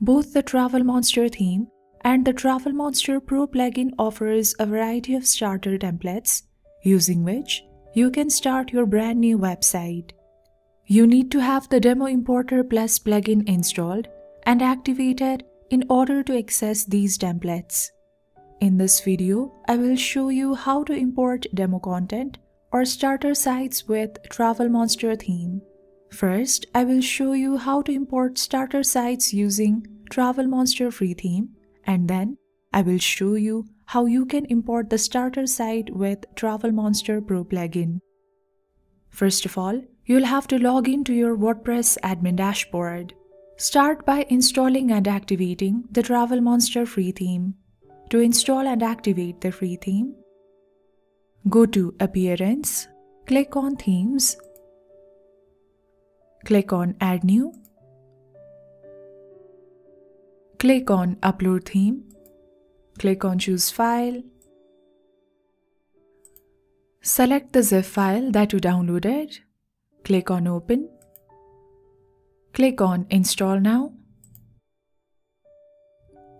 Both the Travel Monster theme and the Travel Monster Pro plugin offers a variety of starter templates using which you can start your brand new website. You need to have the Demo Importer Plus plugin installed and activated in order to access these templates. In this video, I will show you how to import demo content or starter sites with Travel Monster theme. First, I will show you how to import starter sites using Travel Monster free theme and then I will show you how you can import the starter site with Travel Monster Pro plugin. First of all, you'll have to log into your WordPress admin dashboard. Start by installing and activating the Travel Monster free theme. To install and activate the free theme, go to Appearance, click on Themes, click on Add New, click on Upload Theme, click on Choose File, select the zip file that you downloaded, click on Open, click on Install Now,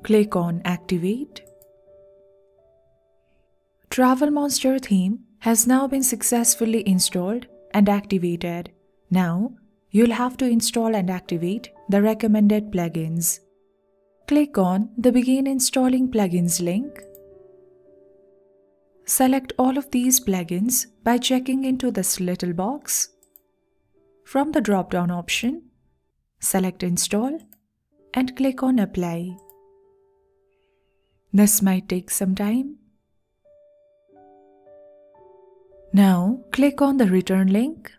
click on Activate. Travel Monster theme has now been successfully installed and activated. Now, you'll have to install and activate the recommended plugins. Click on the Begin Installing Plugins link. Select all of these plugins by checking into this little box. From the drop-down option, select Install and click on Apply. This might take some time. Now click on the return link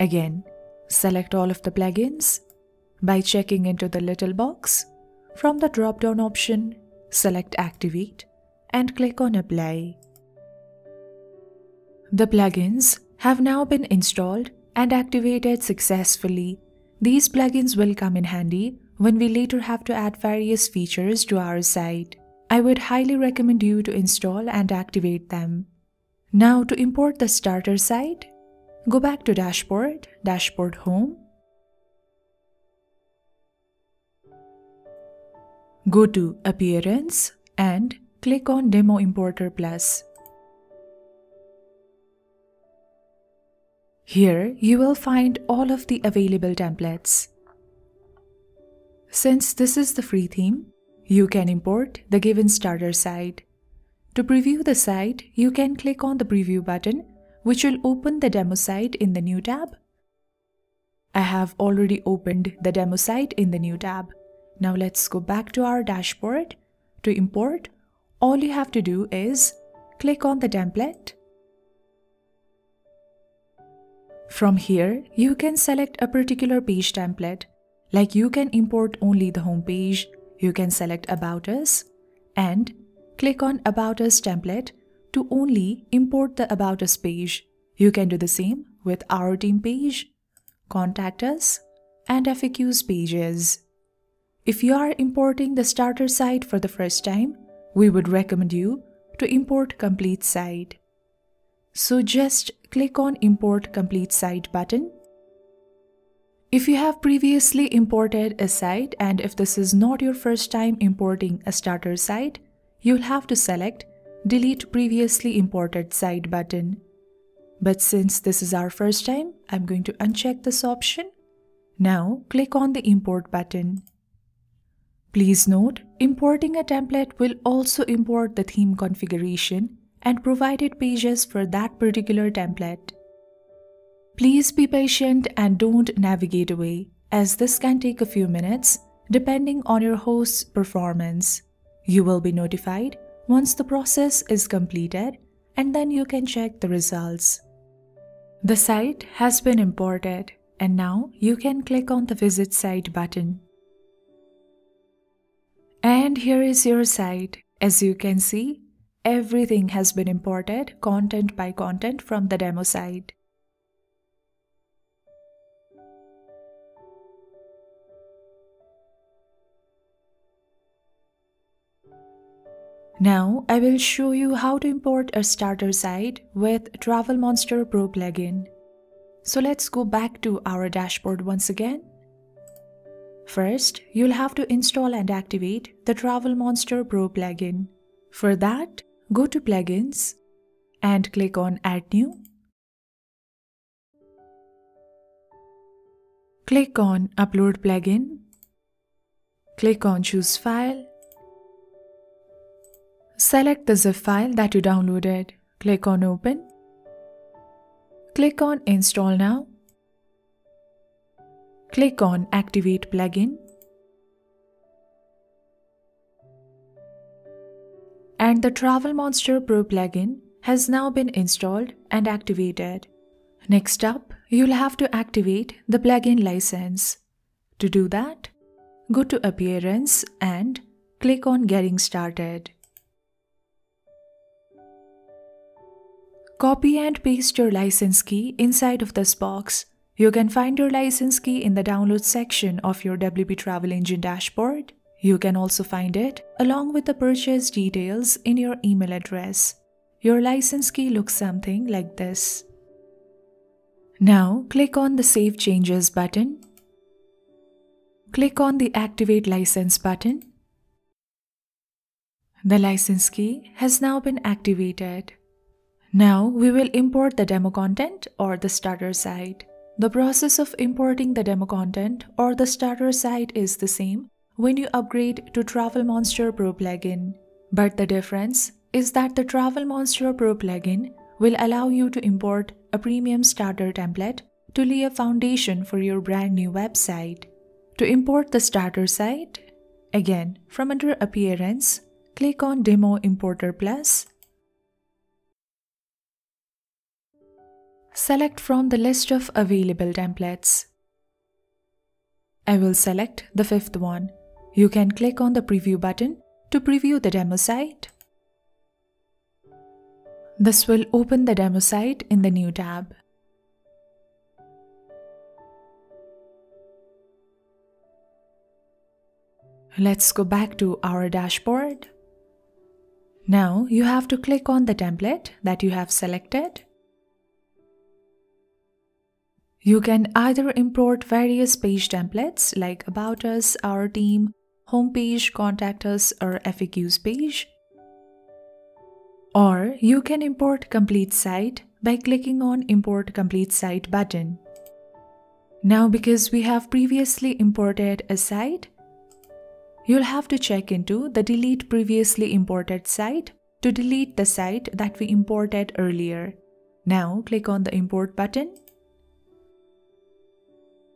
Again, select all of the plugins by checking into the little box. From the drop-down option, select Activate and click on Apply. The plugins have now been installed and activated successfully. These plugins will come in handy when we later have to add various features to our site. I would highly recommend you to install and activate them. Now to import the starter site, Go back to Dashboard, Dashboard Home. Go to Appearance and click on Demo Importer Plus. Here you will find all of the available templates. Since this is the free theme, you can import the given starter site. To preview the site, you can click on the preview button which will open the demo site in the new tab. I have already opened the demo site in the new tab. Now let's go back to our dashboard. To import, all you have to do is click on the template. From here, you can select a particular page template. Like you can import only the home page, you can select About Us and click on About Us template to only import the About Us page. You can do the same with Our Team page, Contact Us, and FAQs pages. If you are importing the starter site for the first time, we would recommend you to import complete site. So just click on Import Complete Site button. If you have previously imported a site and if this is not your first time importing a starter site, you'll have to select delete previously imported site button. But since this is our first time, I'm going to uncheck this option. Now click on the import button. Please note, importing a template will also import the theme configuration and provided pages for that particular template. Please be patient and don't navigate away, as this can take a few minutes depending on your host's performance. You will be notified once the process is completed and then you can check the results. The site has been imported and now you can click on the visit site button. And here is your site. As you can see, everything has been imported content by content from the demo site. Now I will show you how to import a starter site with Travel Monster Pro plugin. So let's go back to our dashboard once again. First, you'll have to install and activate the Travel Monster Pro plugin. For that, go to Plugins and click on Add New. Click on Upload plugin. Click on Choose File. Select the zip file that you downloaded. Click on Open. Click on Install Now. Click on Activate plugin. And the Travel Monster Pro plugin has now been installed and activated. Next up, you'll have to activate the plugin license. To do that, go to Appearance and click on Getting Started. Copy and paste your license key inside of this box. You can find your license key in the download section of your WP Travel Engine dashboard. You can also find it along with the purchase details in your email address. Your license key looks something like this. Now click on the Save Changes button. Click on the Activate License button. The license key has now been activated. Now we will import the demo content or the starter site. The process of importing the demo content or the starter site is the same when you upgrade to Travel Monster Pro plugin. But the difference is that the Travel Monster Pro plugin will allow you to import a premium starter template to lay a foundation for your brand new website. To import the starter site, again from under Appearance, click on Demo Importer Plus Select from the list of available templates. I will select the fifth one. You can click on the preview button to preview the demo site. This will open the demo site in the new tab. Let's go back to our dashboard. Now you have to click on the template that you have selected you can either import various page templates like About Us, Our Team, Homepage, Contact Us, or FAQs page. Or you can import complete site by clicking on Import Complete Site button. Now because we have previously imported a site, you'll have to check into the Delete Previously Imported Site to delete the site that we imported earlier. Now click on the Import button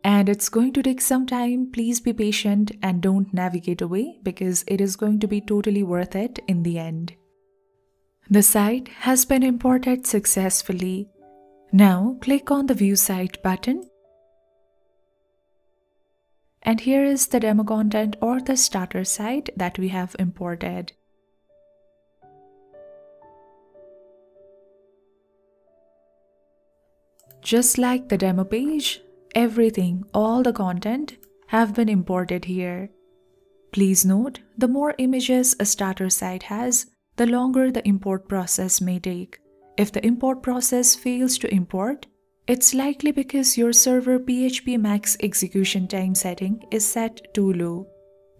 and it's going to take some time. Please be patient and don't navigate away because it is going to be totally worth it in the end. The site has been imported successfully. Now click on the View Site button. And here is the demo content or the starter site that we have imported. Just like the demo page, everything, all the content have been imported here. Please note, the more images a starter site has, the longer the import process may take. If the import process fails to import, it's likely because your server PHP max execution time setting is set too low.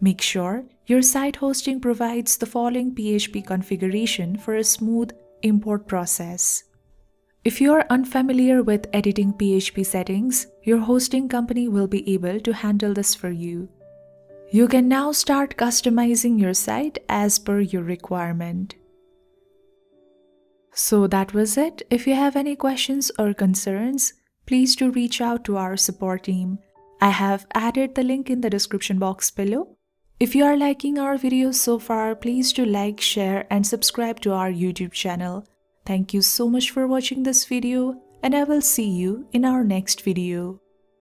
Make sure your site hosting provides the following PHP configuration for a smooth import process. If you are unfamiliar with editing PHP settings, your hosting company will be able to handle this for you. You can now start customizing your site as per your requirement. So that was it. If you have any questions or concerns, please do reach out to our support team. I have added the link in the description box below. If you are liking our videos so far, please do like, share and subscribe to our YouTube channel. Thank you so much for watching this video and I will see you in our next video.